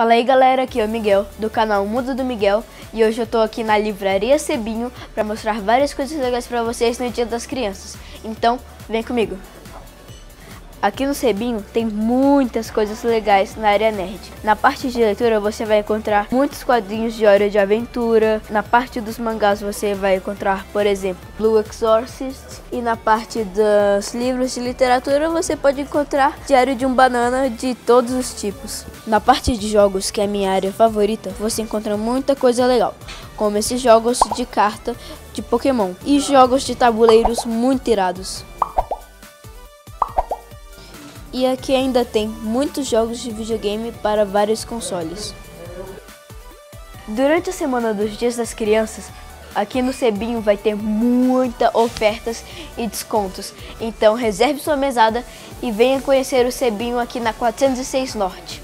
Fala aí galera, aqui é o Miguel, do canal Mundo do Miguel E hoje eu tô aqui na Livraria Sebinho para mostrar várias coisas legais para vocês no Dia das Crianças Então, vem comigo! Aqui no Sebinho tem muitas coisas legais na área nerd. Na parte de leitura você vai encontrar muitos quadrinhos de hora de aventura. Na parte dos mangás você vai encontrar, por exemplo, Blue Exorcist. E na parte dos livros de literatura você pode encontrar Diário de um Banana de todos os tipos. Na parte de jogos, que é a minha área favorita, você encontra muita coisa legal, como esses jogos de carta de Pokémon e jogos de tabuleiros muito irados. E aqui ainda tem muitos jogos de videogame para vários consoles. Durante a semana dos Dias das Crianças, aqui no Sebinho vai ter muitas ofertas e descontos. Então reserve sua mesada e venha conhecer o Sebinho aqui na 406 Norte.